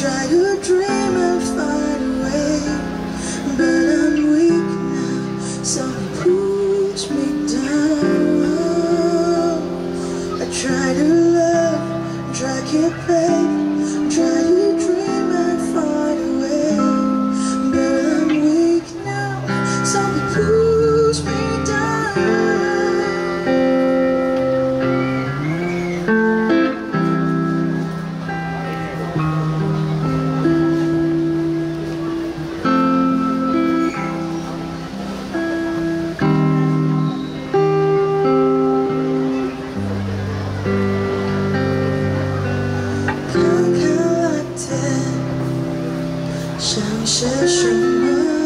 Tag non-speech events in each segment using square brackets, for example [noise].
try to dream 想些什么？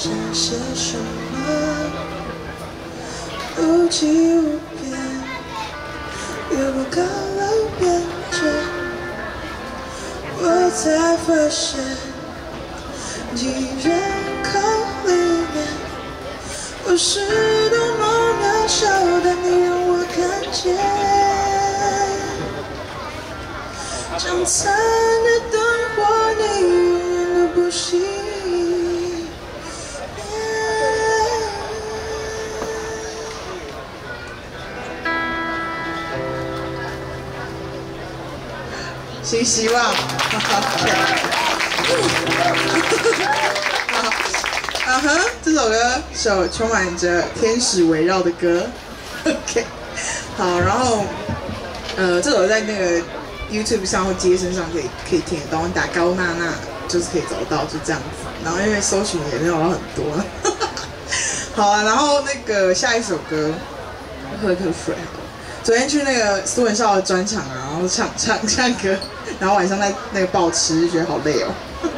想些什么？无际无边，越过高楼边界，我才发现，你人口里面，我是多么渺小，但你让我看见。将残的新希望。[laughs] 啊哈，这首歌是充满着天使围绕的歌。[laughs] OK，好，然后呃，这首在那个 YouTube 上或街声上可以可以听得到，你打高娜娜就是可以找到，就这样子。然后因为搜寻也没有很多。[laughs] 好啊，然后那个下一首歌，喝一口水。昨天去那个苏文少的专场啊，然后唱唱唱歌，然后晚上在那个暴吃，就觉得好累哦。[laughs]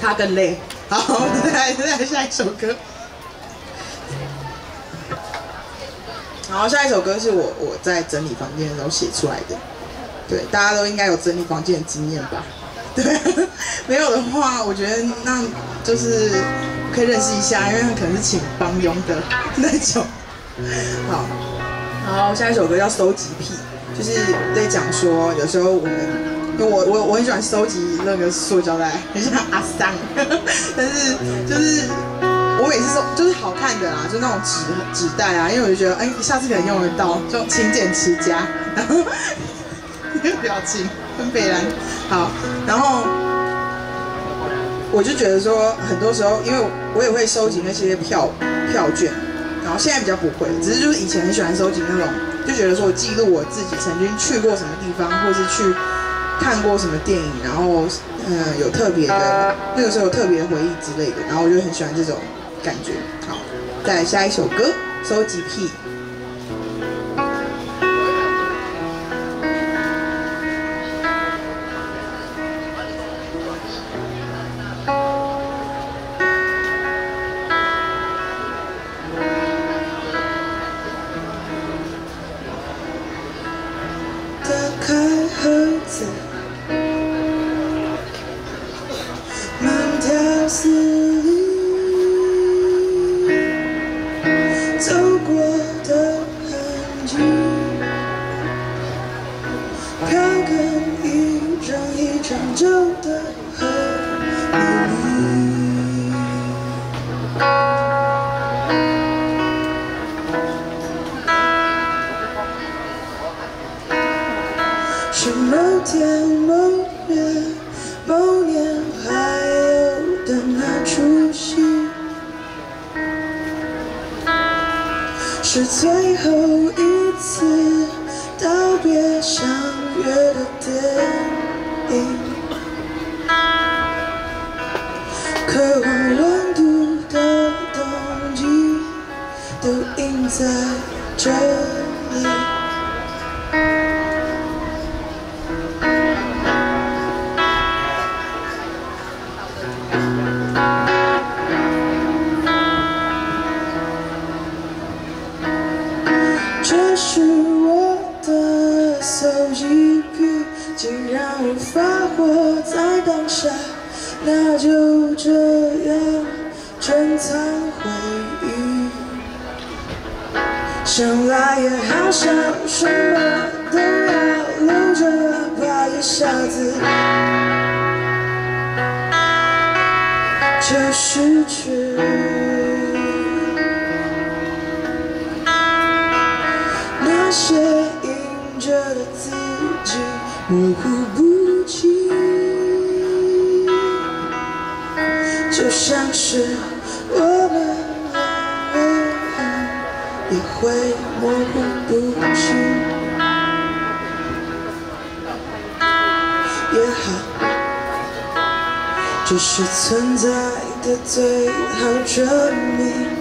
他更累。好，我们再来再来下一首歌。然后下一首歌是我我在整理房间的时候写出来的，对，大家都应该有整理房间的经验吧？对，[laughs] 没有的话，我觉得那就是可以认识一下，因为他可能是请帮佣的那种。好，好，下一首歌叫《收集癖》，就是在讲说，有时候我们，因为我我我很喜欢收集那个塑胶袋，很像阿桑，[laughs] 但是就是我每次收就是好看的啦，就那种纸纸袋啊，因为我就觉得，哎，下次可能用得到，就勤俭持家，然后那个表情很北蓝，好，然后我就觉得说，很多时候，因为我也会收集那些票票券。然后现在比较不会，只是就是以前很喜欢收集那种，就觉得说我记录我自己曾经去过什么地方，或是去看过什么电影，然后嗯有特别的，那个时候有特别回忆之类的，然后我就很喜欢这种感觉。好，再来下一首歌，收集癖。看，跟一张一张旧的就失去。那些印着的字迹模糊不清，就像是我们两个人也会模糊不清。也好，只是存在的最好证明。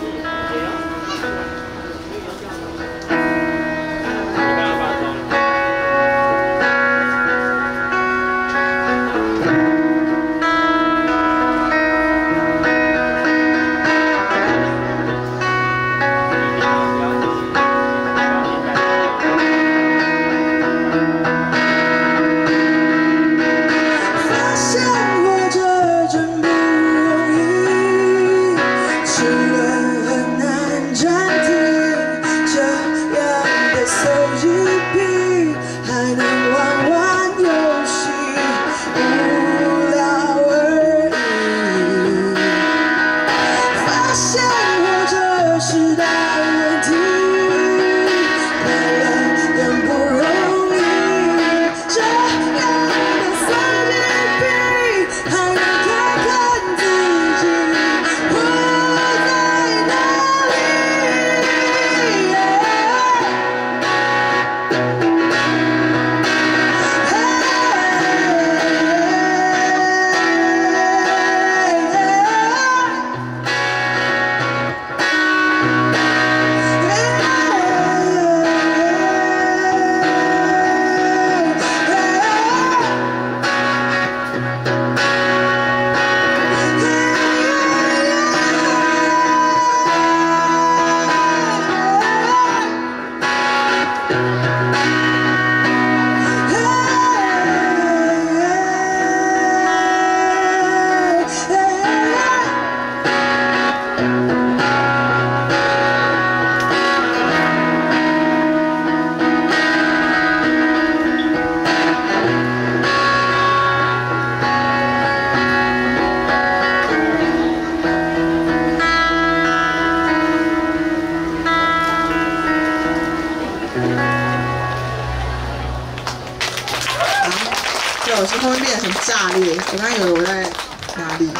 我刚刚以为我在哪里？[laughs]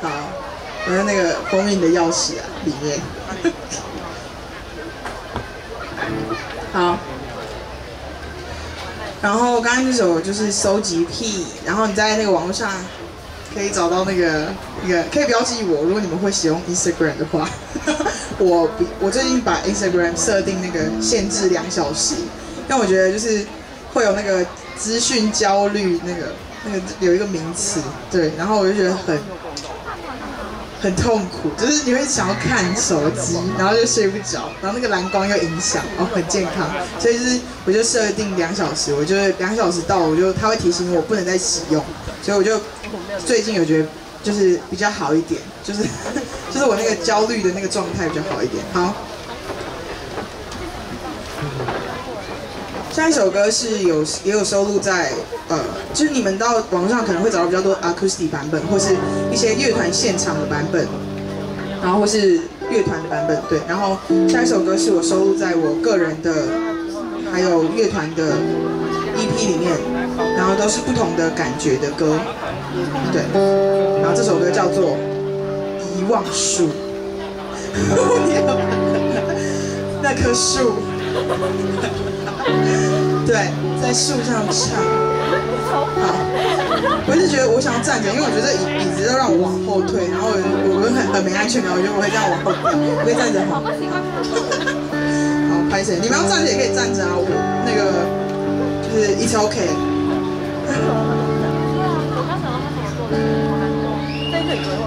好，我在那个封印的钥匙啊里面。[laughs] 好。然后刚刚那首就是收集癖，然后你在那个网络上可以找到那个那个可以标记我，如果你们会使用 Instagram 的话，[laughs] 我比我最近把 Instagram 设定那个限制两小时，因为我觉得就是会有那个资讯焦虑，那个那个有一个名词，对，然后我就觉得很。很痛苦，就是你会想要看手机，然后就睡不着，然后那个蓝光又影响，哦，很健康，所以就是我就设定两小时，我就两小时到，我就他会提醒我不能再使用，所以我就最近有觉得就是比较好一点，就是 [laughs] 就是我那个焦虑的那个状态比较好一点，好。下一首歌是有也有收录在呃，就是你们到网上可能会找到比较多 acoustic 版本，或是一些乐团现场的版本，然后或是乐团的版本，对。然后下一首歌是我收录在我个人的，还有乐团的 EP 里面，然后都是不同的感觉的歌，对。然后这首歌叫做《遗忘树》，[laughs] 那棵树。[laughs] 对，在树上唱。好，我是觉得我想要站着，因为我觉得椅椅子都让我往后退，然后我我很很没安全感，我觉得我会这样往后掉。我可以站着好。好，拍谁？你们要站着也可以站着啊，我那个就是 it's okay。我刚想到他怎么做的，好难做。在这里回我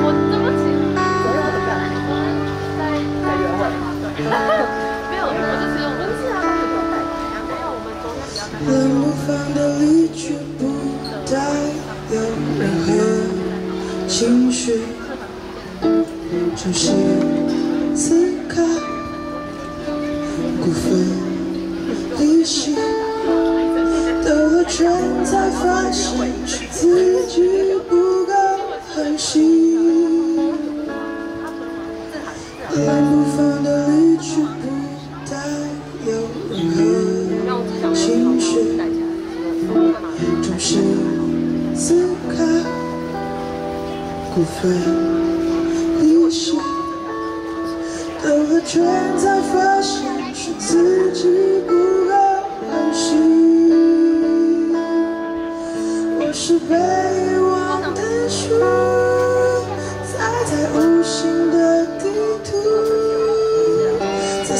我对不起，回我怎么样？在在原位。冷不防的离去，不带有任何情绪，重新思考，过分离析，兜了圈才发现被遗忘的树，踩在无形的地图，在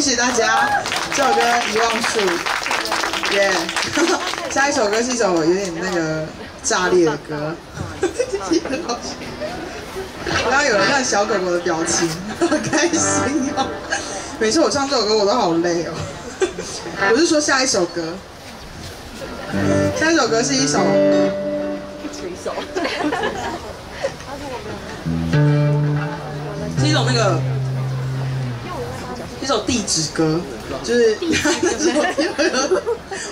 谢谢大家。这首歌《遗忘树》，耶。[laughs] 下一首歌是一首有点那个炸裂的歌。我 [laughs] 刚刚有人看小狗狗的表情，好 [laughs] 开心哦。每次我唱这首歌，我都好累哦。我是说下一首歌，下一首歌是一首，是一首那个，一首地址歌，就是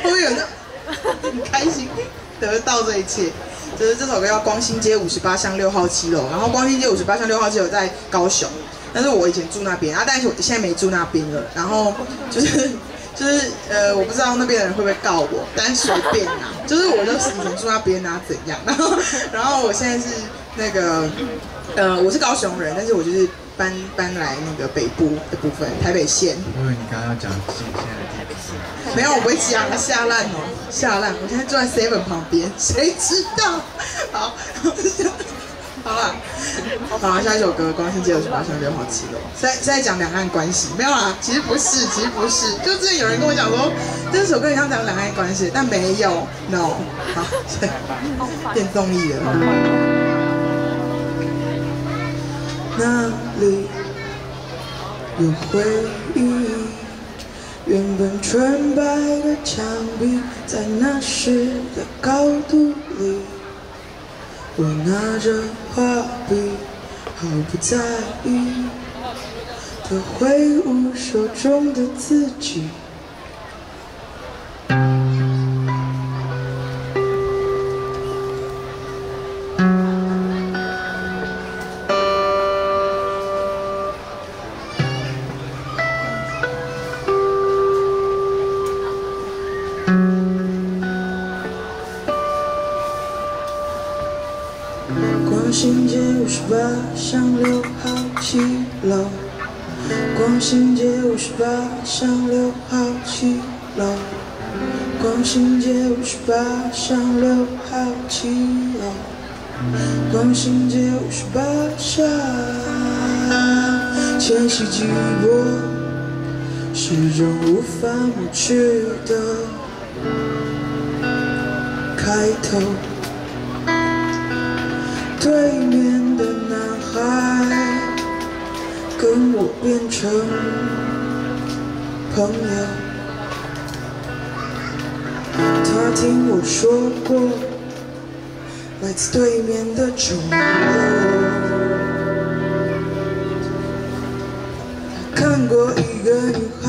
后面有那很开心得到这一切，就是这首歌叫光兴街五十八巷六号七楼，然后光兴街五十八巷六号七楼在高雄，但是我以前住那边啊，但是我现在没住那边了，然后就是。就是呃，我不知道那边的人会不会告我，但随便啊。就是我就是以前住那边啊，怎样？然后然后我现在是那个呃，我是高雄人，但是我就是搬搬来那个北部的部分，台北县。因为你刚刚要讲现现在的地址，没有，我不会讲，下烂哦，下烂。我现在住在 Seven 旁边，谁知道？好，好了，好了，下一首歌《光兴街五十八巷六号七楼》，在在讲两岸关系，没有啊，其实不是，其实不是，就之前有人跟我讲说，这首歌很像讲两岸关系，但没有，no，好，变动力了。[laughs] 那里有回忆，原本纯白的墙壁，在那时的高度里。我拿着画笔，毫不在意的挥舞手中的自己。上六号七楼，光兴街五十八巷六号七楼，光兴街五十八巷，千禧季波，始终无法抹去的开头。对面的男孩跟我变成朋友，他听我说过来自对面的钟楼，他看过一个女孩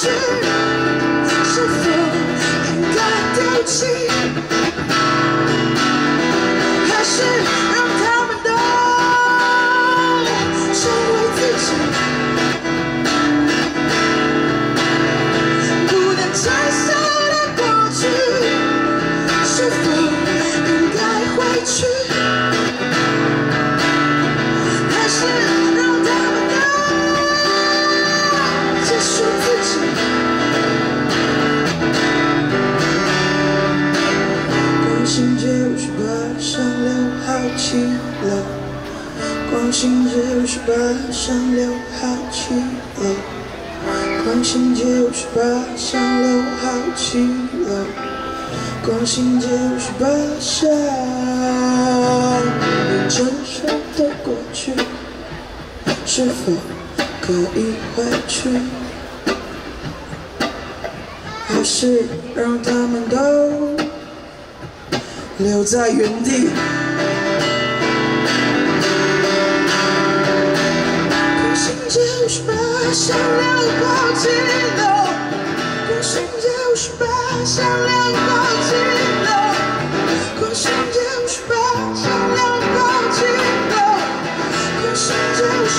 是否应该丢弃？五十八像刘海起了，光心节五十八像刘海起了，光心节五十八像你成熟的过去，是否可以回去？还是让他们都留在原地？十八像两口气流，光心节五十八像两口气流，光心节五十八像两口气流，光心节五十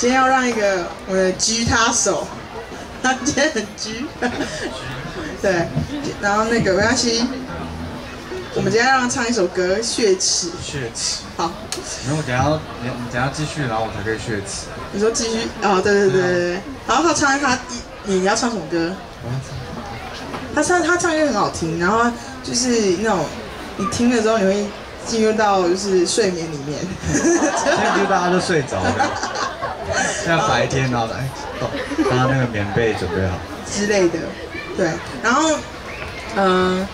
今天要让一个我的狙他手，他今天很狙，[laughs] 对，然后那个没关系，我们今天让他唱一首歌《血池》，血池。好，然后我等下要你你等下继续，然后我才可以血池。你说继续哦，对对对对对，然后他唱他你你要唱什么歌？他唱他唱歌很好听，然后就是那种你听了之后你会进入到就是睡眠里面。[laughs] 现在就大家都睡着了，现在白天然后哎，把他那个棉被准备好。之类的，对，然后，嗯、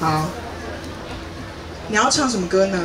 好，你要唱什么歌呢？